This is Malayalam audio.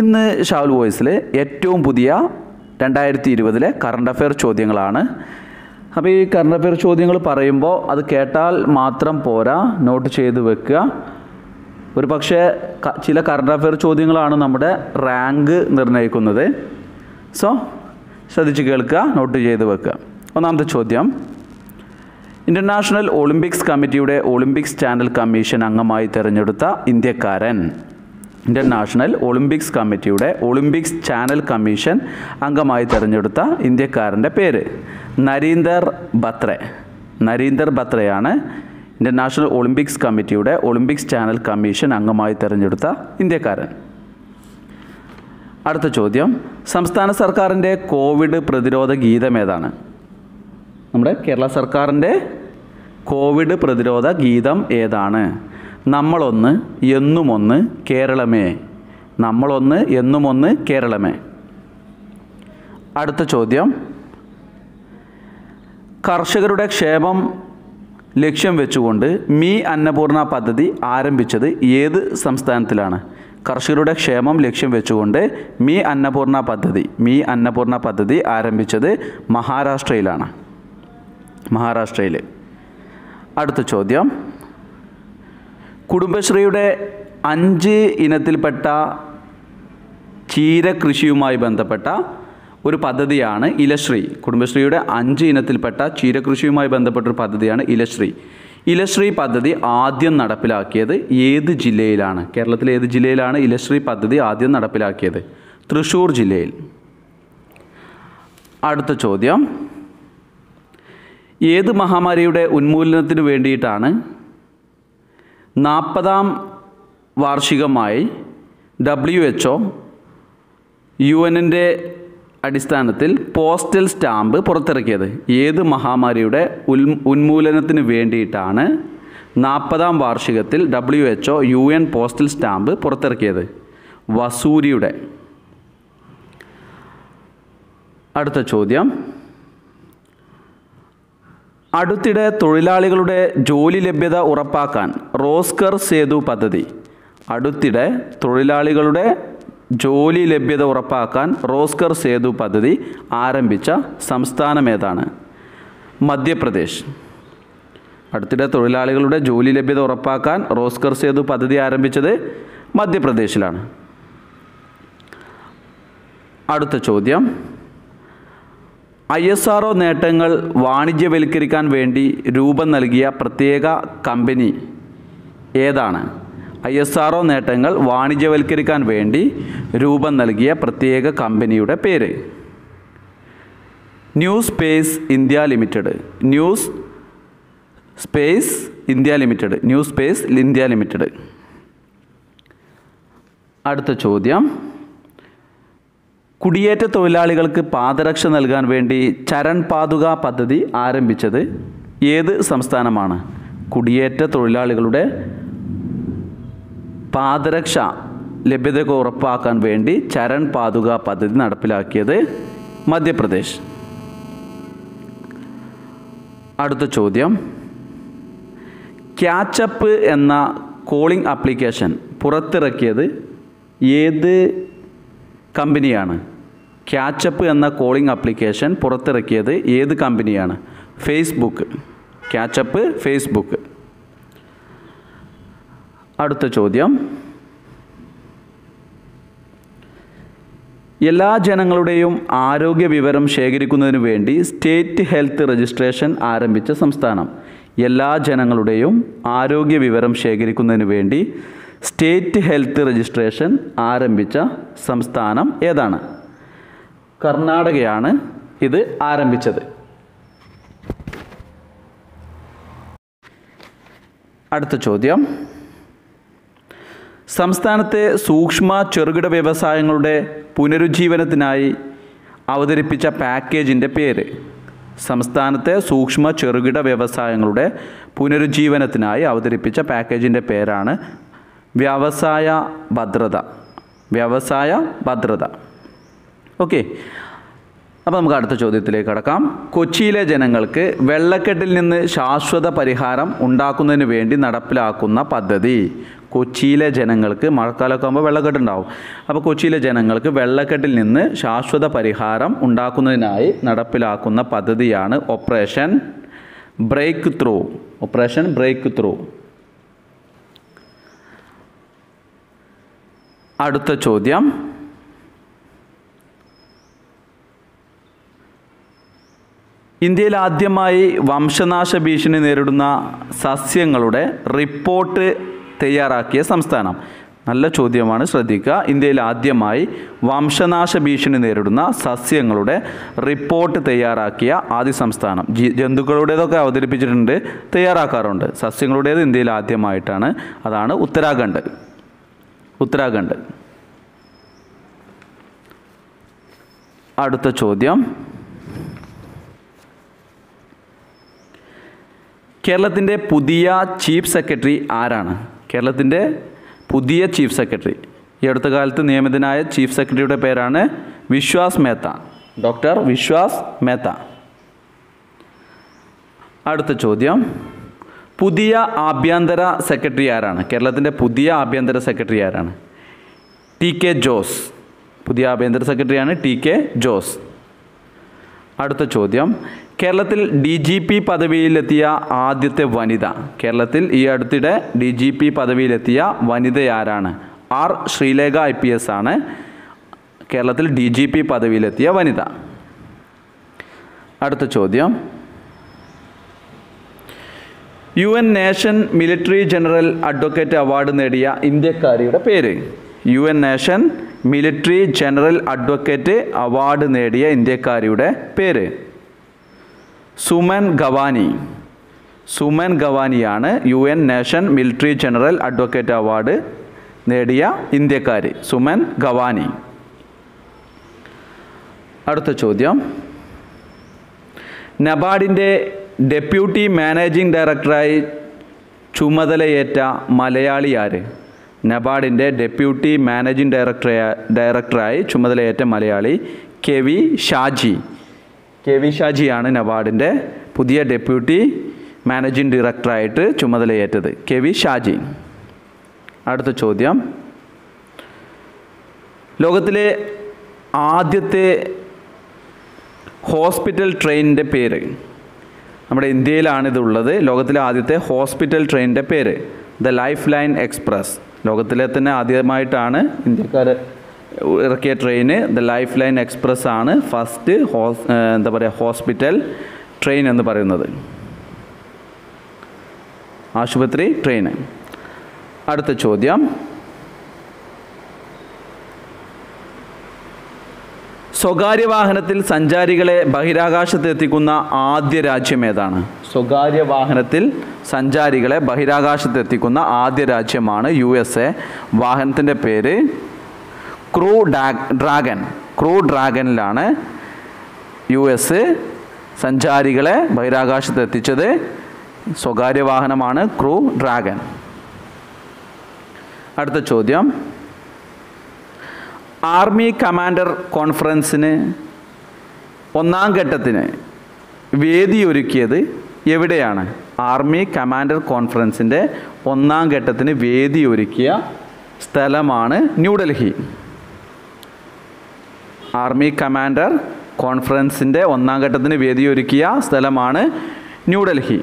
ഇന്ന് ഷാവുൽ വോയിസിൽ ഏറ്റവും പുതിയ രണ്ടായിരത്തി ഇരുപതിലെ കറണ്ട് അഫെയർ ചോദ്യങ്ങളാണ്. അപ്പോൾ ഈ കറണ്ട് അഫെയർ ചോദ്യങ്ങൾ പറയുമ്പോൾ അത് കേട്ടാൽ മാത്രം പോരാ നോട്ട് ചെയ്ത് വെക്കുക. ഒരു പക്ഷേ ചില കറണ്ട് അഫെയർ ചോദ്യങ്ങളാണ് നമ്മുടെ റാങ്ക് നിർണയിക്കുന്നത്. സോ ശ്രദ്ധിച്ച് കേൾക്കുക നോട്ട് ചെയ്ത് വെക്കുക. ഒന്നാമത്തെ ചോദ്യം. ഇന്റർനാഷണൽ ഒളിമ്പിക്സ് കമ്മിറ്റിയുടെ ഒളിമ്പിക്സ് ചാനൽ കമ്മീഷൻ അംഗമായി തിരഞ്ഞെടുത്ത ഇന്ത്യക്കാരൻ ഇന്റർനാഷണൽ ഒളിമ്പിക്സ് കമ്മിറ്റിയുടെ ഒളിമ്പിക്സ് ചാനൽ കമ്മീഷൻ അംഗമായി തിരഞ്ഞെടുത്ത ഇന്ത്യക്കാരന്റെ പേര് നരീന്ദർ ബത്രെ. നരീന്ദർ ബത്രയാണ് ഇന്റർനാഷണൽ ഒളിമ്പിക്സ് കമ്മിറ്റിയുടെ ഒളിമ്പിക്സ് ചാനൽ കമ്മീഷൻ അംഗമായി തിരഞ്ഞെടുത്ത ഇന്ത്യക്കാരൻ. അടുത്ത ചോദ്യം സംസ്ഥാന സർക്കാരിന്റെ കോവിഡ് പ്രതിരോധ ഗീതം ഏതാണ്? നമ്മുടെ കേരള സർക്കാരിന്റെ കോവിഡ് പ്രതിരോധ ഗീതം ഏതാണ്? നമ്മളൊന്ന് എന്നുമൊന്ന് കേരളമേ. നമ്മളൊന്ന് എന്നുമൊന്ന് കേരളമേ. അടുത്ത ചോദ്യം. കർഷകരുടെ ക്ഷേമം ലക്ഷ്യം വെച്ചുകൊണ്ട് മീ അന്നപൂർണ പദ്ധതി ആരംഭിച്ചത് ഏത് സംസ്ഥാനത്തിലാണ്? കർഷകരുടെ ക്ഷേമം ലക്ഷ്യം വെച്ചുകൊണ്ട് മീ അന്നപൂർണ പദ്ധതി മീ അന്നപൂർണ പദ്ധതി ആരംഭിച്ചത് മഹാരാഷ്ട്രയിലാണ്. മഹാരാഷ്ട്രയിൽ അടുത്ത ചോദ്യം. കുടുംബശ്രീയുടെ അഞ്ച് ഇനത്തിൽപ്പെട്ട ചീര കൃഷിയുമായി ബന്ധപ്പെട്ട ഒരു പദ്ധതിയാണ് ഇലശ്രീ. കുടുംബശ്രീയുടെ അഞ്ച് ഇനത്തിൽപ്പെട്ട ചീര കൃഷിയുമായി ബന്ധപ്പെട്ട ഒരു പദ്ധതിയാണ് ഇലശ്രീ. ഇലശ്രീ പദ്ധതി ആദ്യം നടപ്പിലാക്കിയത് ഏത് ജില്ലയിലാണ്? കേരളത്തിലെ ഏത് ജില്ലയിലാണ് ഇലശ്രീ പദ്ധതി ആദ്യം നടപ്പിലാക്കിയത്? തൃശ്ശൂർ ജില്ലയിൽ. അടുത്ത ചോദ്യം. ഏത് മഹാമാരിയുടെ ഉന്മൂലനത്തിന് വേണ്ടിയിട്ടാണ് നാൽപ്പതാം വാർഷികമായി ഡബ്ല്യു എച്ച് ഒ യു എന്നിന്റെ അടിസ്ഥാനത്തിൽ പോസ്റ്റൽ സ്റ്റാമ്പ് പുറത്തിറക്കിയത്. ഏത് മഹാമാരിയുടെ ഉൽ ഉന്മൂലനത്തിന് വേണ്ടിയിട്ടാണ് നാൽപ്പതാം വാർഷികത്തിൽ W H O U N postal stamp പുറത്തിറക്കിയത്. വസൂരിയുടെ. അടുത്ത ചോദ്യം. അടുത്തിടെ തൊഴിലാളികളുടെ ജോലി ലഭ്യത ഉറപ്പാക്കാൻ റോസ്കർ സേതു പദ്ധതി. അടുത്തിടെ തൊഴിലാളികളുടെ ജോലി ലഭ്യത ഉറപ്പാക്കാൻ റോസ്കർ സേതു പദ്ധതി ആരംഭിച്ച സംസ്ഥാനം ഏതാണ്? മധ്യപ്രദേശ്. അടുത്തിടെ തൊഴിലാളികളുടെ ജോലി ലഭ്യത ഉറപ്പാക്കാൻ റോസ്കർ സേതു പദ്ധതി ആരംഭിച്ചത് മധ്യപ്രദേശിലാണ്. അടുത്ത ചോദ്യം. ഐ എസ് ആർ ഒ നേട്ടങ്ങൾ വാണിജ്യവൽക്കരിക്കാൻ വേണ്ടി രൂപം നൽകിയ പ്രത്യേക കമ്പനി ഏതാണ്? ഐ എസ് ആർ ഒ നേട്ടങ്ങൾ വാണിജ്യവൽക്കരിക്കാൻ വേണ്ടി രൂപം നൽകിയ പ്രത്യേക കമ്പനിയുടെ പേര്. New space India limited. News space India limited. New space India limited. അടുത്ത ചോദ്യം. കുടിയേറ്റ തൊഴിലാളികൾക്ക് പാദരക്ഷ നൽകാൻ വേണ്ടി ചരൺ പാതുക പദ്ധതി ആരംഭിച്ചത് ഏത് സംസ്ഥാനമാണ്? കുടിയേറ്റ തൊഴിലാളികളുടെ പാദരക്ഷ ലഭ്യത ഉറപ്പാക്കാൻ വേണ്ടി ചരൺ പാതുക പദ്ധതി നടപ്പിലാക്കിയത് മധ്യപ്രദേശ്. അടുത്ത ചോദ്യം. ക്യാച്ചപ്പ് എന്ന കോളിംഗ് ആപ്ലിക്കേഷൻ പുറത്തിറക്കിയത് ഏത് കമ്പനിയാണ്? ക്യാച്ചപ്പ് എന്ന കോളിംഗ് ആപ്ലിക്കേഷൻ പുറത്തിറക്കിയത് ഏത് കമ്പനിയാണ്? ഫേസ്ബുക്ക് ക്യാച്ചപ്പ് ഫേസ്ബുക്ക് അടുത്ത ചോദ്യം. എല്ലാ ജനങ്ങളുടെയും ആരോഗ്യ വിവരം ശേഖരിക്കുന്നതിന് വേണ്ടി സ്റ്റേറ്റ് ഹെൽത്ത് രജിസ്ട്രേഷൻ ആരംഭിച്ച സംസ്ഥാനം. എല്ലാ ജനങ്ങളുടെയും ആരോഗ്യ വിവരം ശേഖരിക്കുന്നതിന് വേണ്ടി സ്റ്റേറ്റ് ഹെൽത്ത് രജിസ്ട്രേഷൻ ആരംഭിച്ച സംസ്ഥാനം ഏതാണ്? കർണാടകയാണ് ഇത് ആരംഭിച്ചത്. അടുത്ത ചോദ്യം. സംസ്ഥാനത്തെ സൂക്ഷ്മ ചെറുകിട വ്യവസായങ്ങളുടെ പുനരുജ്ജീവനത്തിനായി അവതരിപ്പിച്ച പാക്കേജിന്റെ പേര്. സംസ്ഥാനത്തെ സൂക്ഷ്മ ചെറുകിട വ്യവസായങ്ങളുടെ പുനരുജ്ജീവനത്തിനായി അവതരിപ്പിച്ച പാക്കേജിന്റെ പേരാണ് വ്യവസായ ഭദ്രത. വ്യവസായ ഭദ്രത. ഓക്കെ. അപ്പോൾ നമുക്ക് അടുത്ത ചോദ്യത്തിലേക്ക് കടക്കാം. കൊച്ചിയിലെ ജനങ്ങൾക്ക് വെള്ളക്കെട്ടിൽ നിന്ന് ശാശ്വത പരിഹാരം ഉണ്ടാക്കുന്നതിന് വേണ്ടി നടപ്പിലാക്കുന്ന പദ്ധതി. കൊച്ചിയിലെ ജനങ്ങൾക്ക് മഴക്കാലമൊക്കെ ആകുമ്പോൾ വെള്ളക്കെട്ടുണ്ടാവും. അപ്പോൾ കൊച്ചിയിലെ ജനങ്ങൾക്ക് വെള്ളക്കെട്ടിൽ നിന്ന് ശാശ്വത പരിഹാരം ഉണ്ടാക്കുന്നതിനായി നടപ്പിലാക്കുന്ന പദ്ധതിയാണ് operation break through. Operation breakthrough. അടുത്ത ചോദ്യം. ഇന്ത്യയിൽ ആദ്യമായി വംശനാശ ഭീഷണി നേരിടുന്ന സസ്യങ്ങളുടെ റിപ്പോർട്ട് തയ്യാറാക്കിയ സംസ്ഥാനം. നല്ല ചോദ്യമാണ് ശ്രദ്ധിക്കുക. ഇന്ത്യയിൽ ആദ്യമായി വംശനാശ ഭീഷണി നേരിടുന്ന സസ്യങ്ങളുടെ റിപ്പോർട്ട് തയ്യാറാക്കിയ ആദ്യ സംസ്ഥാനം. ജി ജന്തുക്കളുടേതൊക്കെ അവതരിപ്പിച്ചിട്ടുണ്ട് തയ്യാറാക്കാറുണ്ട്. സസ്യങ്ങളുടേത് ഇന്ത്യയിൽ ആദ്യമായിട്ടാണ് അതാണ് ഉത്തരാഖണ്ഡ്. ഉത്തരാഖണ്ഡ്. അടുത്ത ചോദ്യം. കേരളത്തിന്റെ പുതിയ ചീഫ് സെക്രട്ടറി ആരാണ്? കേരളത്തിന്റെ പുതിയ ചീഫ് സെക്രട്ടറി. ഈ അടുത്ത കാലത്ത് നിയമിതനായ ചീഫ് സെക്രട്ടറിയുടെ പേരാണ് വിശ്വാസ് മേത്ത. ഡോക്ടർ വിശ്വാസ് മേത്ത. അടുത്ത ചോദ്യം. പുതിയ ആഭ്യന്തര സെക്രട്ടറി ആരാണ്? കേരളത്തിന്റെ പുതിയ ആഭ്യന്തര സെക്രട്ടറി ആരാണ്? T K Jose. പുതിയ ആഭ്യന്തര സെക്രട്ടറിയാണ് ടി കെ ജോസ്. അടുത്ത ചോദ്യം. കേരളത്തിൽ ഡി ജി പി പദവിയിലെത്തിയ ആദ്യത്തെ വനിത. കേരളത്തിൽ ഈ അടുത്തിടെ ഡി ജി പി പദവിയിലെത്തിയ വനിത ആരാണ് R. Sreelekha I P S ആണ്. കേരളത്തിൽ ഡി ജി പി പദവിയിലെത്തിയ വനിത. അടുത്ത ചോദ്യം. U N nation military general advocate award നേടിയ ഇന്ത്യക്കാരിയുടെ പേര്. U N nation military general advocate award നേടിയ ഇന്ത്യക്കാരിയുടെ പേര്. Suman Gawani. Suman ഗവാനിയാണ് U N nation military general advocate award നേടിയ ഇന്ത്യക്കാരി സുമൻ ഗവാനി. അടുത്ത ചോദ്യം. നബാർഡിന്റെ ഡെപ്യൂട്ടി മാനേജിംഗ് ഡയറക്ടറായി ചുമതലയേറ്റ മലയാളി ആര്? നബാർഡിന്റെ ഡെപ്യൂട്ടി മാനേജിംഗ് ഡയറക്ടറെ ഡയറക്ടറായി ചുമതലയേറ്റ Malayali K V Shaji. K V ഷാജിയാണ് നബാർഡിന്റെ പുതിയ ഡെപ്യൂട്ടി മാനേജിംഗ് ഡയറക്ടറായിട്ട് ചുമതലയേറ്റത്. K V Shaji. അടുത്ത ചോദ്യം. ലോകത്തിലെ ആദ്യത്തെ ഹോസ്പിറ്റൽ ട്രെയിനിന്റെ പേര്. നമ്മുടെ ഇന്ത്യയിലാണിതുള്ളത് ലോകത്തിലെ ആദ്യത്തെ ഹോസ്പിറ്റൽ ട്രെയിനിന്റെ പേര്. The lifeline express. ലോകത്തിലെ തന്നെ ആദ്യമായിട്ടാണ് ഇന്ത്യക്കാർ ഇറക്കിയ train the life line express ആണ് ഫസ്റ്റ് ഹോസ് എന്താ പറയുക ഹോസ്പിറ്റൽ ട്രെയിൻ എന്ന് പറയുന്നത്. ആശുപത്രി ട്രെയിൻ അടുത്ത ചോദ്യം. സ്വകാര്യ വാഹനത്തിൽ സഞ്ചാരികളെ ബഹിരാകാശത്ത് എത്തിക്കുന്ന ആദ്യ രാജ്യം ഏതാണ്? സ്വകാര്യ വാഹനത്തിൽ സഞ്ചാരികളെ ബഹിരാകാശത്ത് എത്തിക്കുന്ന ആദ്യ രാജ്യമാണ് യു എസ് എ. വാഹനത്തിന്റെ പേര് ക്രൂ ഡാ ഡ്രാഗൻ ക്രൂ ഡ്രാഗനിലാണ് യു എസ് സഞ്ചാരികളെ ബഹിരാകാശത്ത് എത്തിച്ചത്. സ്വകാര്യ വാഹനമാണ് ക്രൂ ഡ്രാഗൻ അടുത്ത ചോദ്യം. ആർമി കമാൻഡർ കോൺഫറൻസിന് ഒന്നാം ഘട്ടത്തിന് വേദിയൊരുക്കിയത് എവിടെയാണ്? ആർമി കമാൻഡർ കോൺഫറൻസിന്റെ ഒന്നാം ഘട്ടത്തിന് വേദിയൊരുക്കിയ സ്ഥലമാണ് ന്യൂഡൽഹി ആർമി കമാൻഡർ കോൺഫറൻസിന്റെ ഒന്നാം ഘട്ടത്തിന് വേദിയൊരുക്കിയ സ്ഥലമാണ് ന്യൂഡൽഹി